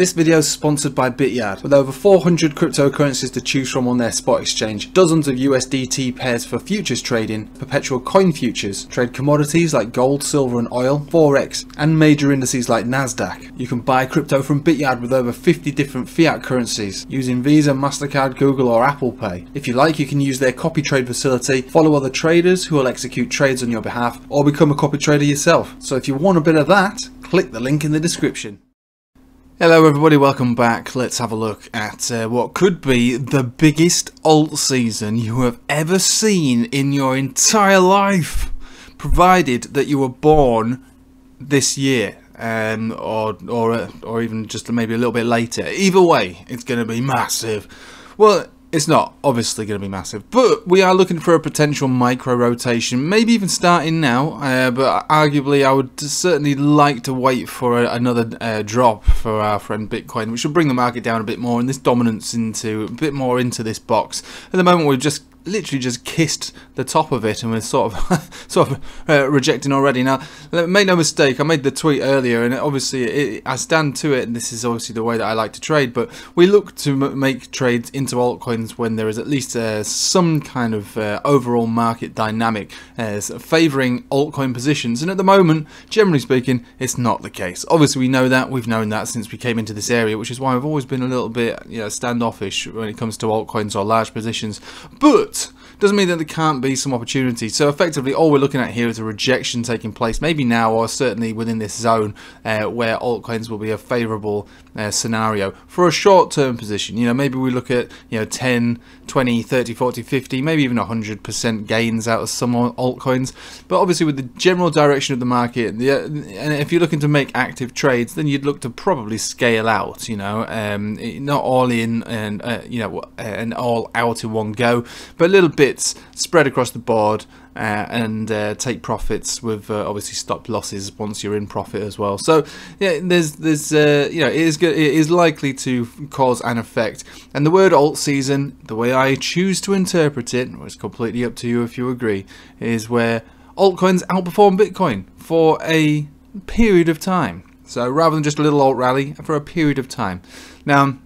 This video is sponsored by Bityard. With over 400 cryptocurrencies to choose from on their spot exchange, dozens of USDT pairs for futures trading, perpetual coin futures, trade commodities like gold, silver and oil, forex, and major indices like Nasdaq. You can buy crypto from Bityard with over 50 different fiat currencies using Visa, MasterCard, Google or Apple Pay. If you like, you can use their copy trade facility, follow other traders who will execute trades on your behalf, or become a copy trader yourself. So if you want a bit of that, click the link in the description. Hello everybody, welcome back. Let's have a look at uh, what could be the biggest alt season you have ever seen in your entire life, provided that you were born this year. Um, or or uh, or even just maybe a little bit later. Either way, it's going to be massive. Well, it's not obviously going to be massive, but we are looking for a potential micro rotation, maybe even starting now. Uh, but arguably, I would certainly like to wait for a, another uh, drop for our friend Bitcoin, which will bring the market down a bit more and this dominance into a bit more into this box. At the moment, we've just literally just kissed the top of it and we're sort of sort of uh, rejecting already. Now, make no mistake, I made the tweet earlier, and obviously it, I stand to it. And this is obviously the way that I like to trade. But we look to make trades into altcoins when there is at least uh, some kind of uh, overall market dynamic as favouring altcoin positions. And at the moment, generally speaking, it's not the case. Obviously, we know that we've known that since we came into this area, which is why I've always been a little bit you know standoffish when it comes to altcoins or large positions. But doesn't mean that there can't be some opportunity. So effectively, all we're looking at here is a rejection taking place, maybe now or certainly within this zone uh, where altcoins will be a favourable uh, scenario for a short-term position. You know, maybe we look at you know 10, 20, 30, 40, 50, maybe even 100% gains out of some altcoins. But obviously, with the general direction of the market, the, uh, and if you're looking to make active trades, then you'd look to probably scale out. You know, um, not all in and uh, you know and all out in one go, but a little bits spread across the board uh, and uh, take profits with uh, obviously stop losses once you're in profit as well. So yeah, there's there's uh, you know it is good, it is likely to cause an effect. And the word alt season, the way I choose to interpret it, it's completely up to you if you agree, is where altcoins outperform Bitcoin for a period of time. So rather than just a little alt rally, for a period of time. Now.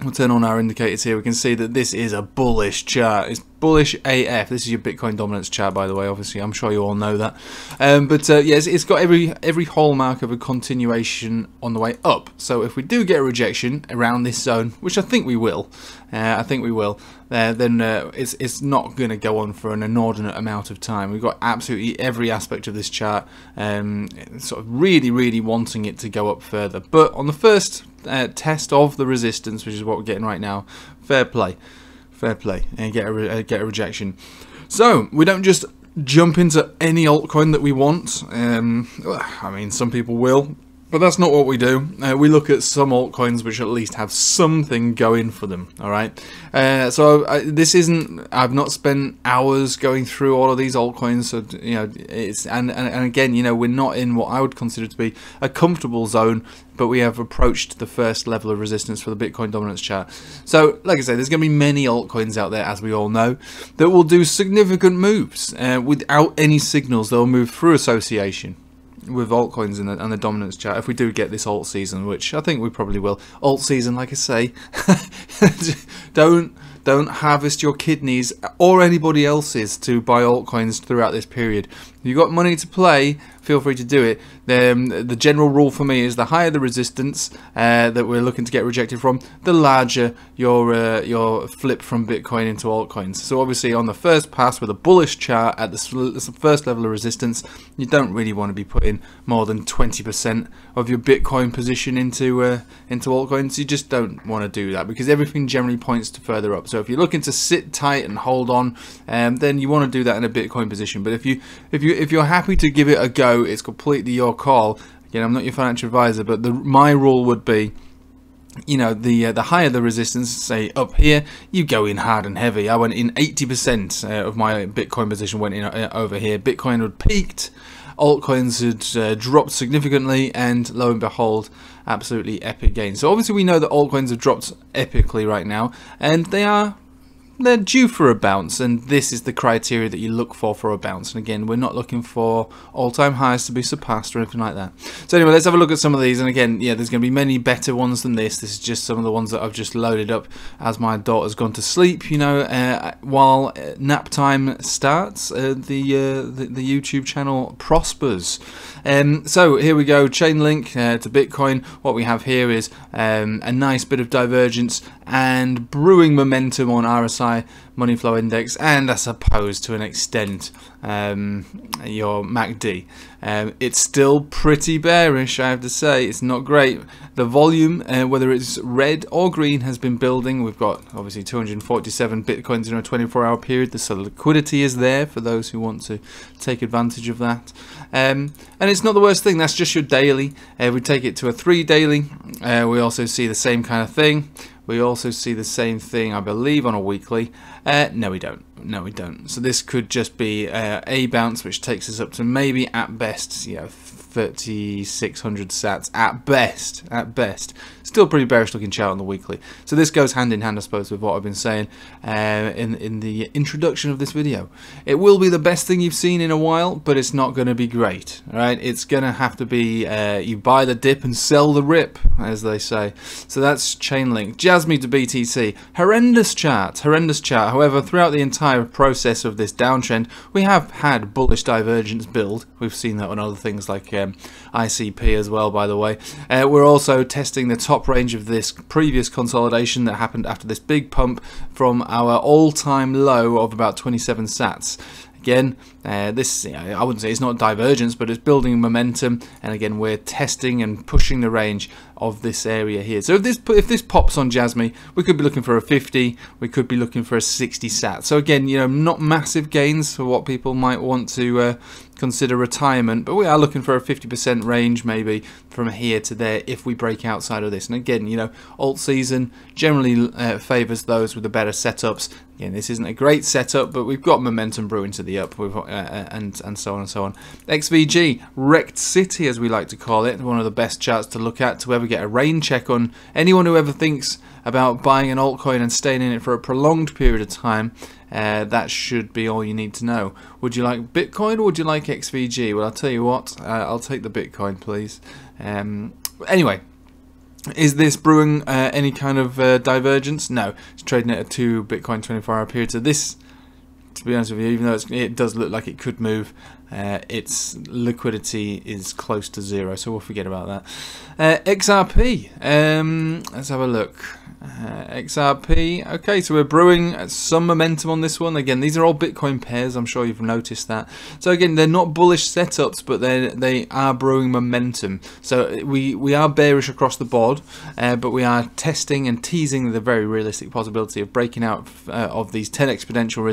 We'll turn on our indicators here. We can see that this is a bullish chart. It's bullish AF. This is your Bitcoin dominance chart, by the way. Obviously, I'm sure you all know that. Um, but uh, yes, it's got every every hallmark of a continuation on the way up. So if we do get a rejection around this zone, which I think we will, uh, I think we will, uh, then uh, it's it's not going to go on for an inordinate amount of time. We've got absolutely every aspect of this chart, um, sort of really, really wanting it to go up further. But on the first uh, test of the resistance, which is what we're getting right now, fair play fair play, and get a, uh, get a rejection. So, we don't just jump into any altcoin that we want. Um, I mean, some people will, but that's not what we do. Uh, we look at some altcoins which at least have something going for them. All right. Uh, so I, this isn't. I've not spent hours going through all of these altcoins. So you know, it's and, and and again, you know, we're not in what I would consider to be a comfortable zone, but we have approached the first level of resistance for the Bitcoin dominance chart. So, like I say, there's going to be many altcoins out there, as we all know, that will do significant moves uh, without any signals. They'll move through association with altcoins and the, and the dominance chart if we do get this alt season, which I think we probably will. Alt season, like I say, don't don't harvest your kidneys or anybody else's to buy altcoins throughout this period. You've got money to play, feel free to do it. Um, the general rule for me is the higher the resistance uh, that we're looking to get rejected from, the larger your uh, your flip from Bitcoin into altcoins. So obviously on the first pass with a bullish chart at the first level of resistance, you don't really want to be putting more than 20% of your Bitcoin position into uh, into altcoins. You just don't want to do that because everything generally points to further up. So if you're looking to sit tight and hold on, um, then you want to do that in a Bitcoin position. But if you if you if you're happy to give it a go it's completely your call. Again, I'm not your financial advisor, but the, my rule would be you know the uh, the higher the resistance say up here you go in hard and heavy. I went in 80% uh, of my bitcoin position went in uh, over here. Bitcoin had peaked altcoins had uh, dropped significantly and lo and behold absolutely epic gains. So obviously we know that altcoins have dropped epically right now and they are they're due for a bounce, and this is the criteria that you look for for a bounce. And again, we're not looking for all-time highs to be surpassed or anything like that. So anyway, let's have a look at some of these. And again, yeah, there's going to be many better ones than this. This is just some of the ones that I've just loaded up as my daughter's gone to sleep. You know, uh, while uh, nap time starts, uh, the, uh, the, the YouTube channel prospers. Um, so here we go, Chainlink uh, to Bitcoin. What we have here is um, a nice bit of divergence and brewing momentum on RSI money flow index and I suppose to an extent um, your MACD. Um, it's still pretty bearish I have to say, it's not great. The volume, uh, whether it's red or green, has been building. We've got obviously 247 bitcoins in a 24 hour period, the liquidity is there for those who want to take advantage of that. Um, and it's not the worst thing, that's just your daily. Uh, we take it to a three daily, uh, we also see the same kind of thing. We also see the same thing, I believe, on a weekly. Uh, no, we don't. No, we don't. So this could just be uh, a bounce, which takes us up to maybe at best, you know, 3600 sats at best. At best, still pretty bearish looking chart on the weekly. So this goes hand in hand, I suppose, with what I've been saying uh, in in the introduction of this video. It will be the best thing you've seen in a while, but it's not going to be great. Right? It's going to have to be uh, you buy the dip and sell the rip, as they say. So that's Chainlink. Jasmy to BTC. Horrendous chart. Horrendous chart. However, throughout the entire process of this downtrend, we have had bullish divergence build. We've seen that on other things like um, ICP as well, by the way. Uh, we're also testing the top range of this previous consolidation that happened after this big pump from our all-time low of about 27 sats. Again, uh, this you know, I wouldn't say it's not divergence, but it's building momentum. And again, we're testing and pushing the range of this area here. So if this if this pops on Jasmy, we could be looking for a 50. We could be looking for a 60 sat. So again, you know, not massive gains for what people might want to uh, consider retirement, but we are looking for a 50% range maybe from here to there if we break outside of this. And again, you know, alt season generally uh, favors those with the better setups. Again, this isn't a great setup, but we've got momentum brewing to the up, uh, uh, and and so on and so on. XVG, wrecked city as we like to call it, one of the best charts to look at to ever get a rain check on. Anyone who ever thinks about buying an altcoin and staying in it for a prolonged period of time, uh, that should be all you need to know. Would you like Bitcoin or would you like XVG? Well, I'll tell you what, uh, I'll take the Bitcoin, please. Um, anyway, is this brewing uh, any kind of uh, divergence? No, it's trading at a 2 Bitcoin 24 hour period. So this, to be honest with you, even though it does look like it could move, uh, its liquidity is close to zero, so we'll forget about that. Uh, XRP, um, let's have a look. Uh, XRP. Okay, so we're brewing some momentum on this one. Again, these are all Bitcoin pairs. I'm sure you've noticed that. So again, they're not bullish setups, but they they are brewing momentum. So we we are bearish across the board, uh, but we are testing and teasing the very realistic possibility of breaking out uh, of these 10 exponential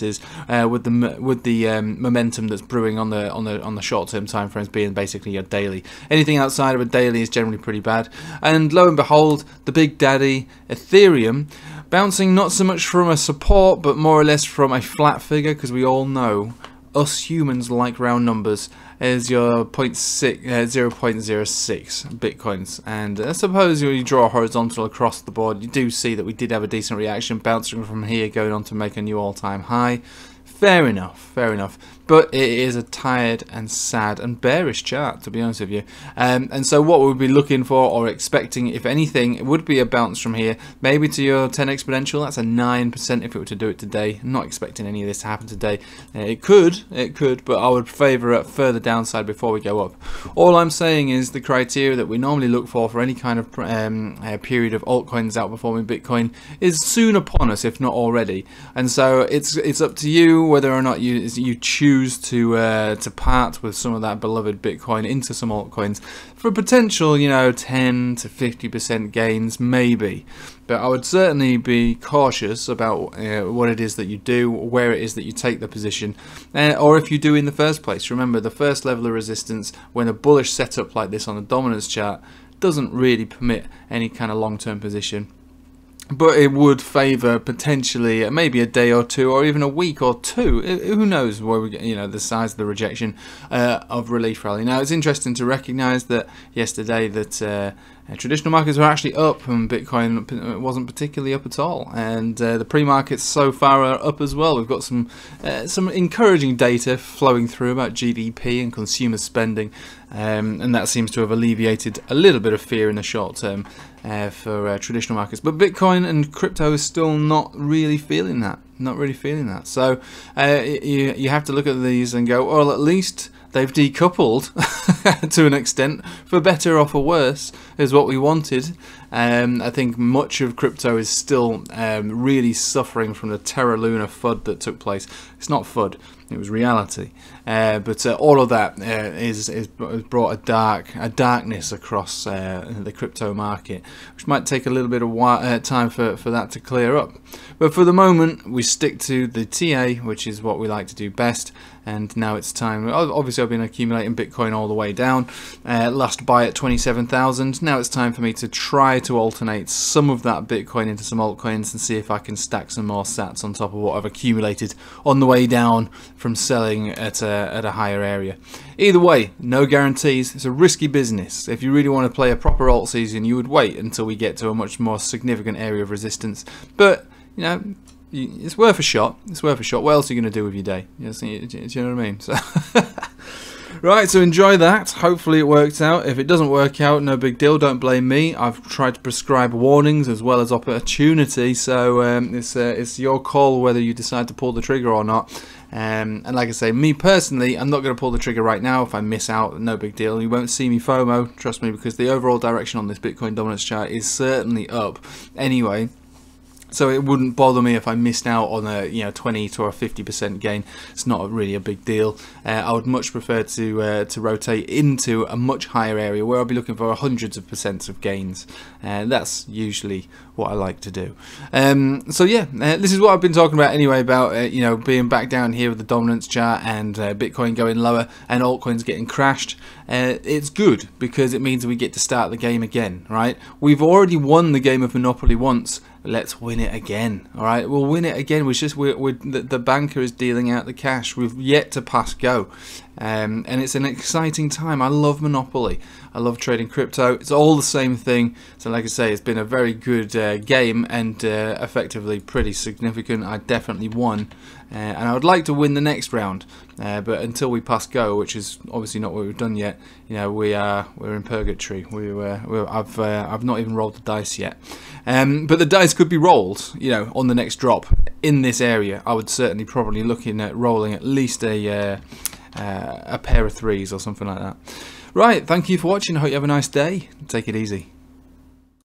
resistances uh, with the with the um, momentum that's brewing on the on the on the short-term time frames being basically a daily. Anything outside of a daily is generally pretty bad. And lo and behold, the big daddy Ethereum, bouncing not so much from a support, but more or less from a flat figure, because we all know us humans like round numbers is your 0.6, uh, 0.06 bitcoins. And suppose you draw a horizontal across the board you do see that we did have a decent reaction bouncing from here going on to make a new all-time high. Fair enough fair enough but it is a tired and sad and bearish chart to be honest with you. Um, and so what we'll be looking for or expecting if anything it would be a bounce from here. Maybe to your 10 exponential that's a 9% if it were to do it today. I'm not expecting any of this to happen today. Uh, it could it could but I would favor a further downside before we go up. All I'm saying is the criteria that we normally look for for any kind of um, uh, period of altcoins outperforming Bitcoin is soon upon us if not already. And so it's it's up to you whether or not you you choose choose to uh, to part with some of that beloved Bitcoin into some altcoins for potential, you know, 10 to 50% gains, maybe. But I would certainly be cautious about uh, what it is that you do, where it is that you take the position, uh, or if you do in the first place. Remember, the first level of resistance, when a bullish setup like this on the dominance chart, doesn't really permit any kind of long-term position but it would favour potentially uh, maybe a day or two or even a week or two. Who knows where we get you know the size of the rejection uh, of relief rally. Now it's interesting to recognize that yesterday that uh, Uh, traditional markets were actually up, and Bitcoin wasn't particularly up at all. And uh, the pre-markets so far are up as well. We've got some uh, some encouraging data flowing through about GDP and consumer spending, um, and that seems to have alleviated a little bit of fear in the short term uh, for uh, traditional markets. But Bitcoin and crypto is still not really feeling that. Not really feeling that. So uh, you you have to look at these and go, well, at least they've decoupled to an extent, for better or for worse, is what we wanted. Um, I think much of crypto is still um, really suffering from the Terra Luna FUD that took place. It's not FUD, it was reality. Uh, but uh, all of that uh, is, is brought a dark a darkness across uh, the crypto market, which might take a little bit of uh, time for, for that to clear up. But for the moment, we stick to the TA, which is what we like to do best. And now it's time. Obviously, I've been accumulating Bitcoin all the way down. Uh, last buy at 27,000. Now it's time for me to try to alternate some of that Bitcoin into some altcoins and see if I can stack some more sats on top of what I've accumulated on the way down from selling at a, at a higher area. Either way, no guarantees. It's a risky business. If you really want to play a proper alt season, you would wait until we get to a much more significant area of resistance. But, you know, it's worth a shot. It's worth a shot. What else are you going to do with your day? You know, you know what I mean? So Right, so enjoy that. Hopefully it worked out. If it doesn't work out, no big deal. Don't blame me. I've tried to prescribe warnings as well as opportunity, so um, it's uh, it's your call whether you decide to pull the trigger or not. Um, and like I say, me personally, I'm not going to pull the trigger right now. If I miss out, no big deal. You won't see me FOMO, trust me, because the overall direction on this Bitcoin dominance chart is certainly up. Anyway, so it wouldn't bother me if I missed out on a you know 20 to a 50% gain. It's not really a big deal. Uh, I would much prefer to uh, to rotate into a much higher area where I'll be looking for hundreds of percents of gains. Uh, that's usually what I like to do. Um, so yeah, uh, this is what I've been talking about anyway about uh, you know being back down here with the dominance chart and uh, Bitcoin going lower and altcoins getting crashed. it's good because it means we get to start the game again, right? We've already won the game of Monopoly once let's win it again. All right, we'll win it again. We're just we're, we're the, the, banker is dealing out the cash. We've yet to pass go, um, and it's an exciting time. I love Monopoly. I love trading crypto. It's all the same thing. So, like I say, it's been a very good uh, game and uh, effectively pretty significant. I definitely won, uh, and I would like to win the next round. Uh, but until we pass go, which is obviously not what we've done yet, you know, we are we're in purgatory. We were, I've uh, I've not even rolled the dice yet. Um, but the dice could be rolled, you know, on the next drop in this area. I would certainly probably looking at rolling at least a uh, uh, a pair of threes or something like that. Right, thank you for watching. I hope you have a nice day. Take it easy.